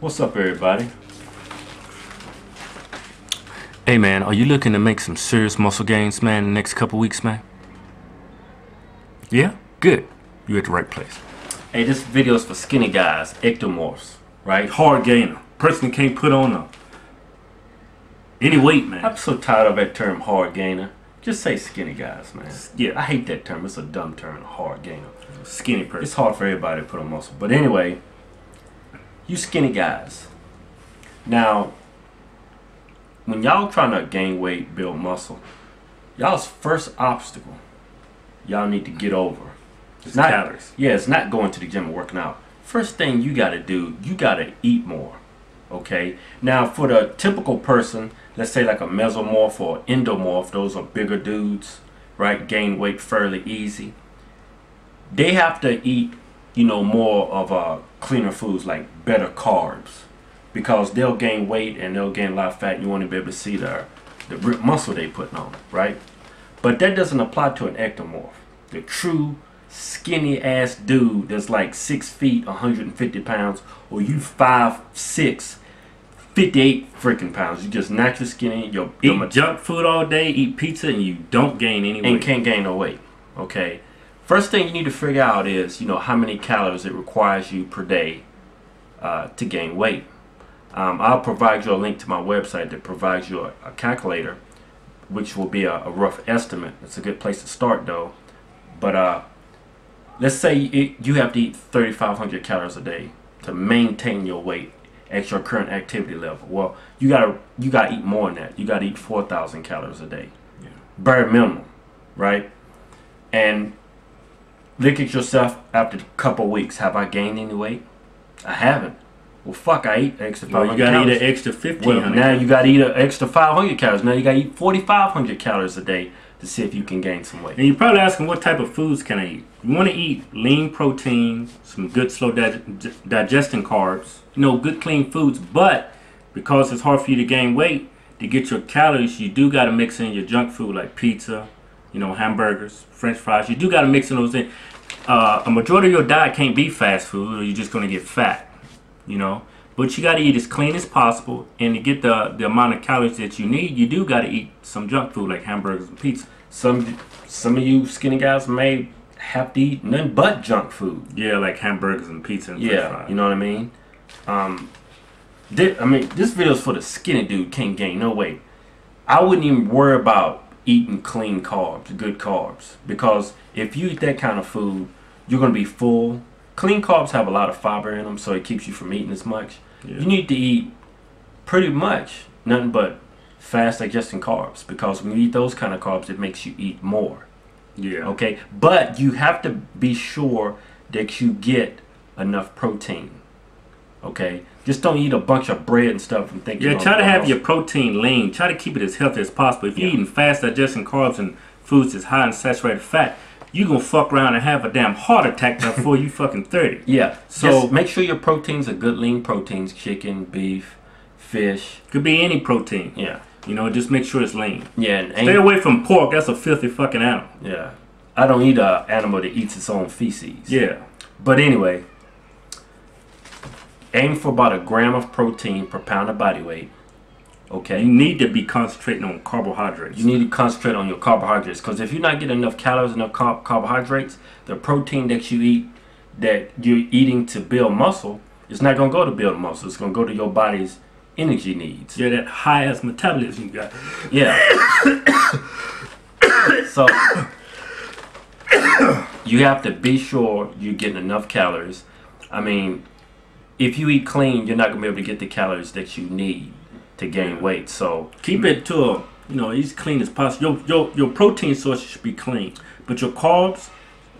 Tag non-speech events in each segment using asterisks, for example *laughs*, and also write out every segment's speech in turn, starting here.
What's up, everybody? Hey man, are you looking to make some serious muscle gains, man, in the next couple weeks, man? Yeah? Good. You're at the right place. Hey, this video is for skinny guys, ectomorphs, right? Hard gainer. Person can't put on a, any weight, man. I'm so tired of that term, hard gainer. Just say skinny guys, man. Yeah. I hate that term. It's a dumb term, hard gainer. Skinny person. It's hard for everybody to put on muscle. But anyway, you skinny guys. Now, when y'all trying to gain weight, build muscle, y'all's first obstacle, y'all need to get over. It's not, calories. Yeah, it's not going to the gym and working out. First thing you got to do, you got to eat more. Okay. Now, for the typical person, let's say like a mesomorph or endomorph, those are bigger dudes, right? Gain weight fairly easy. They have to eat, you know, more of uh, cleaner foods like better carbs, because they'll gain weight and they'll gain a lot of fat. You want to be able to see the the muscle they putting on, right? But that doesn't apply to an ectomorph. The true skinny ass dude that's like six feet, 150 pounds, or you five six, 58 freaking pounds. You just naturally skinny. You're, Eat junk food all day, eat pizza, and you don't gain any weight. and can't gain no weight. Okay. First thing you need to figure out is you know how many calories it requires you per day uh, to gain weight. Um, I'll provide you a link to my website that provides you a, a calculator, which will be a, a rough estimate. It's a good place to start though. But uh, let's say you have to eat 3,500 calories a day to maintain your weight at your current activity level. Well, you gotta you gotta eat more than that. You gotta eat 4,000 calories a day, Yeah. bare minimum, right? And look at yourself after a couple weeks. Have I gained any weight? I haven't. Well, fuck, I eat extra Well, you gotta calories. eat an extra 1500 Well, now you got to eat an extra 500 calories. Now you got to eat 4,500 calories a day to see if you can gain some weight. And you're probably asking what type of foods can I eat? You want to eat lean protein, some good slow dig- digesting carbs, you know, good clean foods. But because it's hard for you to gain weight, to get your calories, you do got to mix in your junk food like pizza, you know, hamburgers, French fries. You do got to mix in those in. Uh, a majority of your diet can't be fast food, or you're just gonna get fat, you know. But you got to eat as clean as possible, and to get the the amount of calories that you need, you do got to eat some junk food like hamburgers and pizza. Some some of you skinny guys may have to eat nothing but junk food. Yeah, like hamburgers and pizza and french Yeah, fries. you know what I mean. Um, I mean, this video is for the skinny dude can't gain no weight. I wouldn't even worry about eating clean carbs, good carbs, because if you eat that kind of food, you're gonna be full. Clean carbs have a lot of fiber in them, so it keeps you from eating as much. Yeah. You need to eat pretty much nothing but fast digesting carbs, because when you eat those kind of carbs, it makes you eat more. yeah. Okay, but you have to be sure that you get enough protein. Okay, just don't eat a bunch of bread and stuff and think. Yeah, try to have lose- your protein lean. Try to keep it as healthy as possible. If you're eating fast digesting carbs and foods that's high in saturated fat, you gonna fuck around and have a damn heart attack before you fucking 30. *laughs* Yeah, So- so make sure your proteins are good lean proteins: chicken, beef, fish. Could be any protein. Yeah, You know, just make sure it's lean. yeah, Stay away from pork. That's a filthy fucking animal. yeah. I don't eat a animal that eats its own feces. Yeah. But anyway, aim for about a gram of protein per pound of body weight. Okay. You need to be concentrating on carbohydrates. You need to concentrate on your carbohydrates because if you're not getting enough calories, enough car- carbohydrates, the protein that you eat, that you're eating to build muscle, it's not gonna go to build muscle. It's gonna go to your body's energy needs. yeah, that high ass metabolism you got. Yeah. *coughs* so *coughs* you have to be sure you're getting enough calories. I mean, if you eat clean, you're not gonna be able to get the calories that you need to gain weight. So Keep it to a you know as clean as possible. Your your your protein sources should be clean, but your carbs,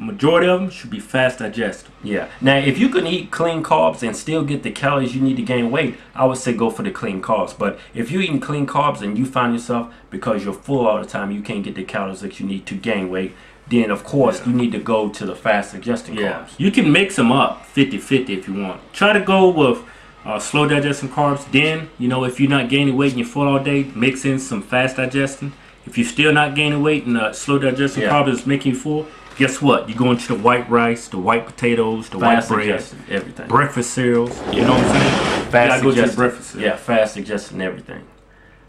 majority of them should be fast digestible. Yeah. Now, if you can eat clean carbs and still get the calories you need to gain weight, I would say go for the clean carbs. But if you're eating clean carbs and you find yourself because you're full all the time, you can't get the calories that you need to gain weight, then of course Yeah. you need to go to the fast digesting carbs. You can mix them up 50-50 if you want. Try to go with uh, slow digesting carbs. Then, you know, if you're not gaining weight and you're full all day, mix in some fast digesting. If you're still not gaining weight and uh, slow digesting Yeah. carbs is making you full, guess what? You go into the white rice, the white potatoes, the Fast white bread, everything. breakfast cereals. You know what I'm saying? fast gotta go to the breakfast cereal. Yeah, fast digestion, everything.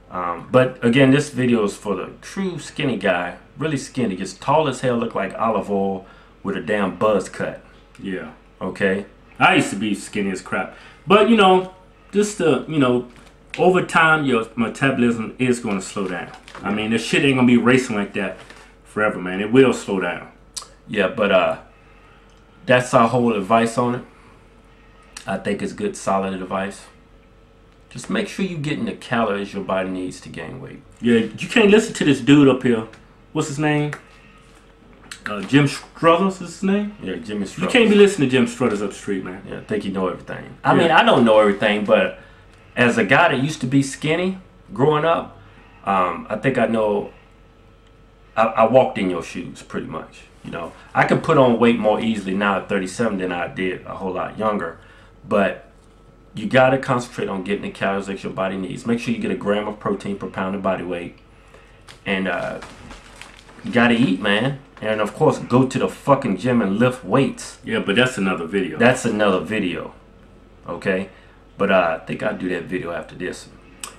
Um, but again, this video is for the true skinny guy, really skinny, gets tall as hell, look like Olive Oyl with a damn buzz cut. Yeah. Okay, I used to be skinny as crap. But you know, just to, you know, over time your metabolism is gonna slow down. I mean this shit ain't gonna be racing like that forever, man. It will slow down. Yeah, but uh, that's our whole advice on it. I think it's good, solid advice. Just make sure you're getting the calories your body needs to gain weight. Yeah, you can't listen to this dude up here. What's his name? Uh, Jim Struthers is his name? Yeah, Jimmy. You can't be listening to Jim Struthers up the street, man. Yeah, I think you know everything. I Yeah. mean, I don't know everything, but as a guy that used to be skinny growing up, um, I think I know. I, I walked in your shoes pretty much. You know, I can put on weight more easily now at 37 than I did a whole lot younger, but you got to concentrate on getting the calories that your body needs. Make sure you get a gram of protein per pound of body weight, and uh, you got to eat, man. And of course, go to the fucking gym and lift weights. Yeah, but that's another video. That's another video. Okay? But uh, I think I'll do that video after this.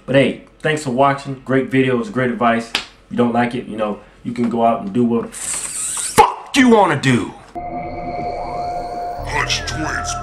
But hey, thanks for watching. Great videos, great advice. you don't like it, you know, you can go out and do what fuck you want to do. Hodge Twins